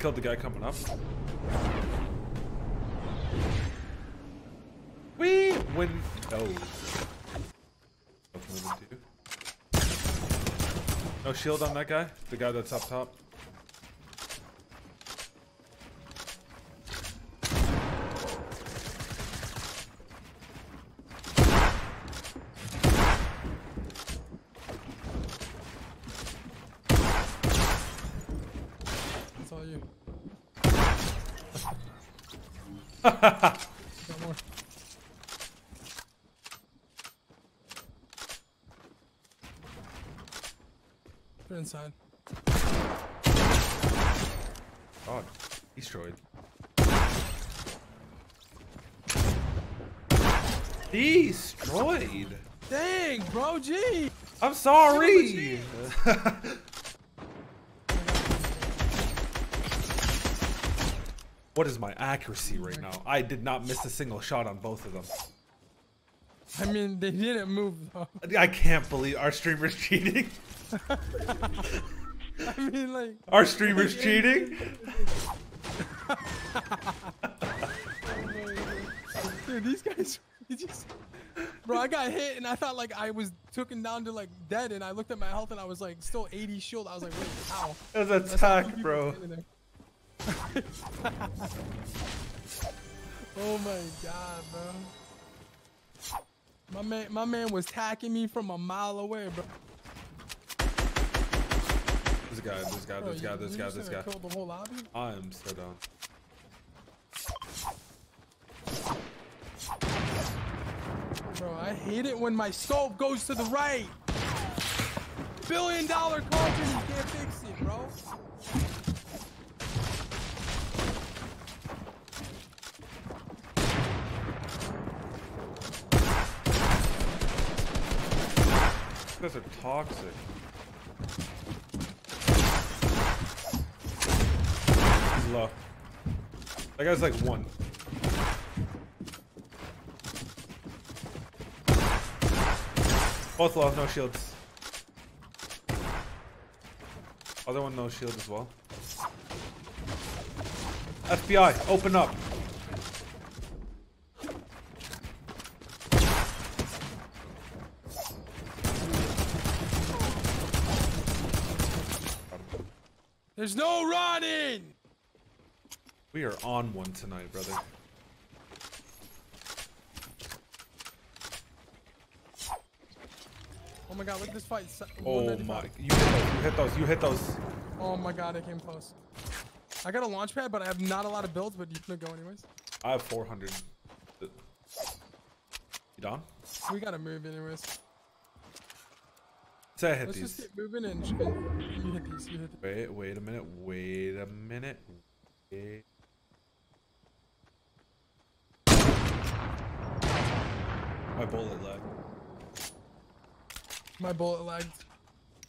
killed the guy coming up. We win. Oh. No shield on that guy? The guy that's up top? That's all you. More. They're inside. God. Destroyed. Destroyed. Dang, bro, G. I'm sorry. what is my accuracy right now? I did not miss a single shot on both of them. I mean, they didn't move though. I can't believe our streamer's cheating. I mean, like, Our streamer's cheating. dude, these guys, just, bro, I got hit and I thought like I was taken down to like dead, and I looked at my health and I was like still 80 shield. I was like, wait, how? It was a attack, bro. oh my god, bro. My man, my man was hacking me from a mile away, bro. This guy, this guy, this guy, this guy, this guy. The whole lobby? I am so down. Bro, I hate it when my stove goes to the right. Billion dollar culture, you can't fix it, bro. You guys are toxic. He's low. That guy's like one. Both low, no shields. Other one, no shield as well. FBI, open up. There's no running. We are on one tonight, brother. Oh my god, look at this fight. Oh 195. my! You hit those. You hit those. You hit those. Oh my god, I came close. I got a launch pad, but I have not a lot of builds, but you can go anyways. I have 400. You done? We gotta move anyways. Say I hit Let's just keep moving and sh- you hit these. You hit these. Wait, wait a minute. Wait a minute. Wait. My bullet lag. My bullet lagged.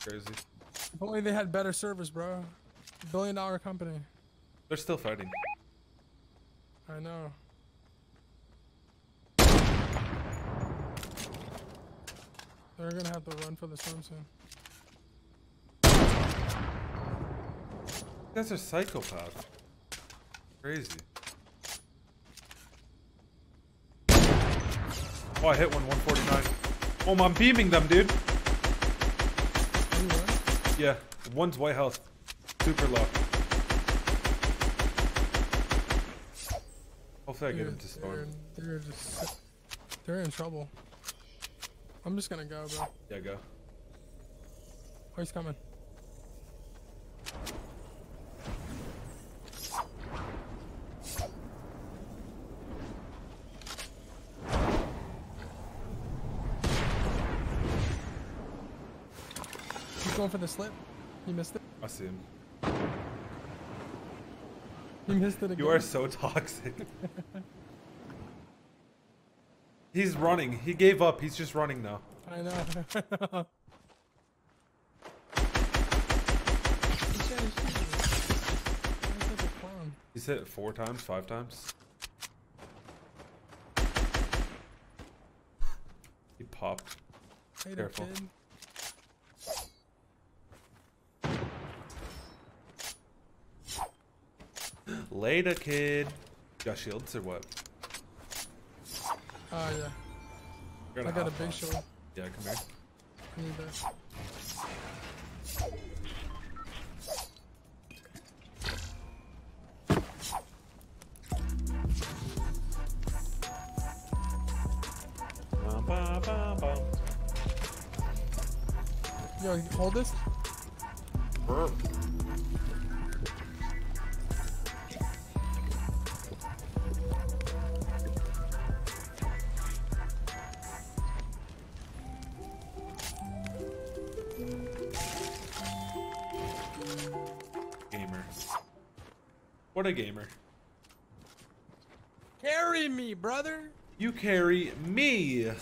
Crazy. If only they had better service, bro. Billion dollar company. They're still fighting. I know. They're gonna have to run for the storm soon. Guys are psychopaths. Crazy. Oh, I hit one, 149. Oh, I'm beaming them, dude. Are you run? Yeah, one's white health. Super low. Hopefully I get him to they're, spawn. they're just they're in trouble. I'm just gonna go, bro. Yeah, go. Oh, he's coming. Going for the slip. He missed it. I see him. He missed it again. You are so toxic. He's running. He gave up. He's just running now. I know. He he's cheating. He's such a clown. He's hit four times, five times. He popped. Careful. kid. Later, kid. Got shields or what? Uh, yeah. I got a big on. shield. Yeah, come here. I need bum. Yo, hold this. Brr. What a gamer. Carry me, brother. You carry me. No,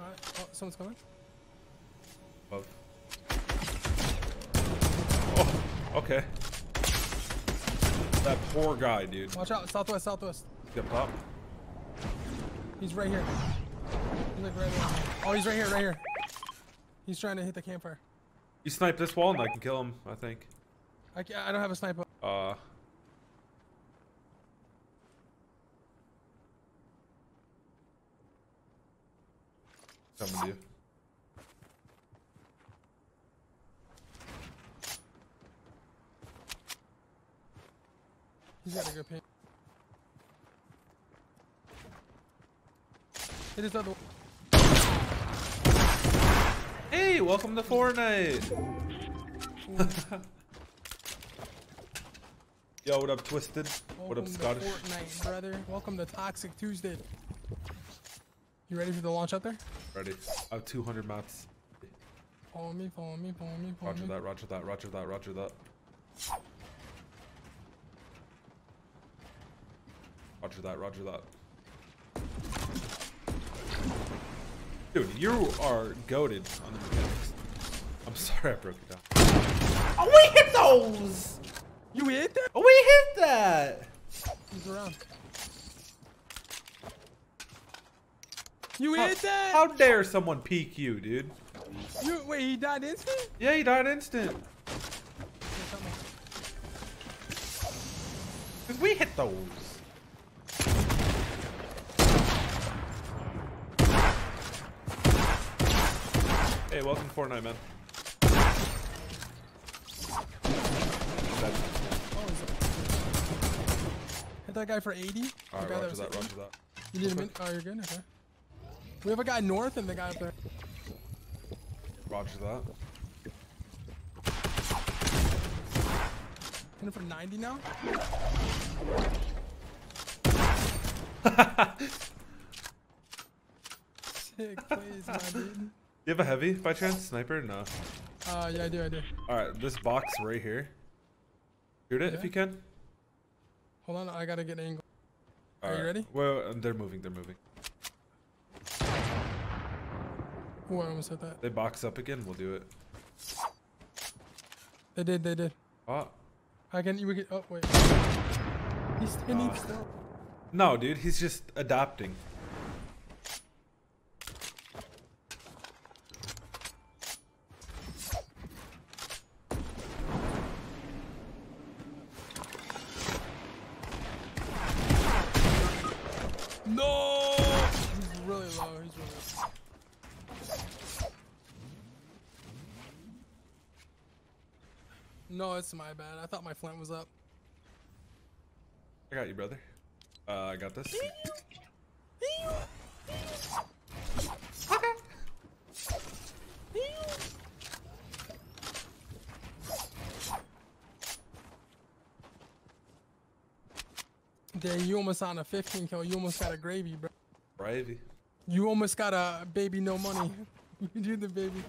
I, oh, someone's coming. Above. Oh, okay. That poor guy, dude. Watch out, southwest, southwest. Get top. He's right here. He's like right there. Oh, he's right here, right here. He's trying to hit the campfire. You snipe this wall and I can kill him, I think. I, ca- I don't have a sniper. Uh. Coming to you. He's got a good ping. Hit his other. Hey, welcome to Fortnite. Yo, what up, Twisted? What up, Welcome to Scottish? Fortnite, brother. Welcome to Toxic Tuesday. You ready for the launch out there? Ready. I have 200 mats. Follow me, follow me, follow me, follow me. Roger me. that, roger that, roger that, roger that. Roger that, roger that. Dude, you are goaded on the mechanics. I'm sorry I broke it down. Oh, we hit those! You hit that? Oh, we hit that! He's around. You How, hit that? how dare someone peek you, dude? You wait, he died instant? Yeah, he died instant. Yeah, come on. Cause we hit those. Hey, welcome to Fortnite, man. Dead. Oh, he's Hit that guy for 80. Alright, roger that, roger that. You need a minute? Oh, you're good? Okay. We have a guy north and the guy up there. Roger that. Hitting for 90 now? Sick plays, my dude. You have a heavy by chance? Sniper? No. Uh, yeah, I do, I do. Alright, this box right here. Shoot it if you can. Hold on, I gotta get an angle. Are you ready? Well, uh, they're moving, they're moving. Ooh, I almost hit that. They box up again, we'll do it. They did, they did. Oh. I can, we can, oh, wait. He's standing Ah. still. No, dude, he's just adapting. No! He's really low, he's really low. No, it's my bad. I thought my flint was up. I got you, brother. Uh, I got this. You almost on a 15 kill. You almost got a gravy, bro. Gravy. You almost got a baby no money. you did the baby.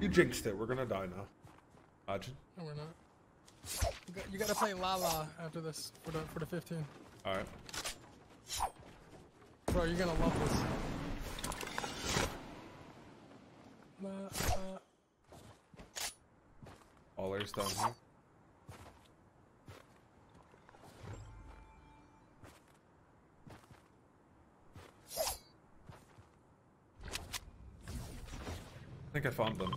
You jinxed it. We're gonna die now. Imagine. No, we're not. You, got, you gotta play La La after this for the for the 15. All right. Bro, you're gonna love this. La. Allers down here. think I found them.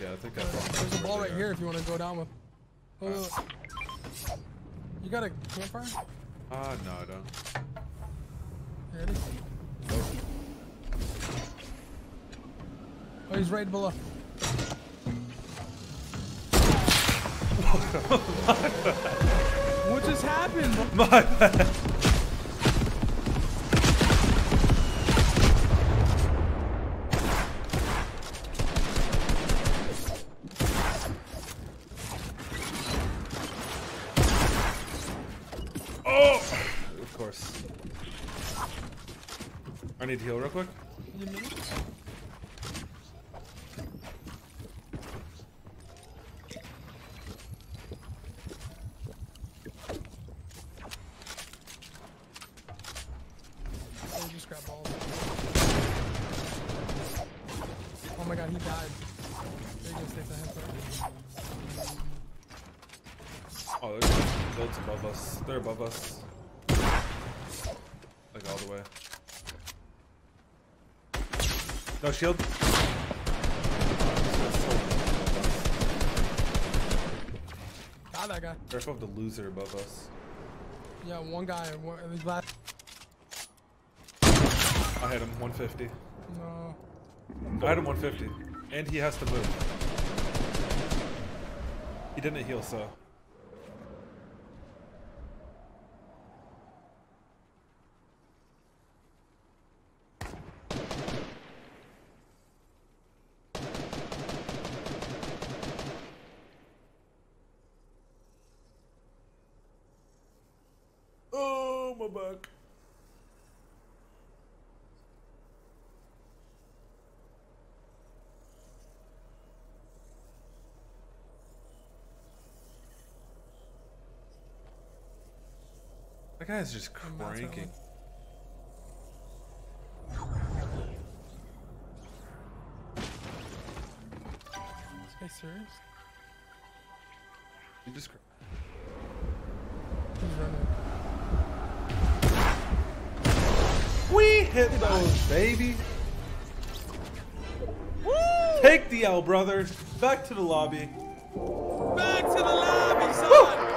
Yeah, I think I found them. There's a ball right here if you want to go down with. Oh, look, look. You got a campfire? Ah, no, I don't. There it is. Oh, he's right below. What just happened? My bad. Oh! Of course. I need to heal real quick. Oh, balls. Oh my god, he died. There you go, take the head first. Oh, there's builds above us. They're above us. Like all the way. No shield. Got that guy. Careful of the loser above us. Yeah, one guy. One, last. I hit him 150. No. I hit him 150. And he has to move. He didn't heal, so. Oh, my back. That guy's just cranking. This guy serious? He just. He's running. We hit those, baby. Take the L, brother. Back to the lobby. Back to the lobby, son!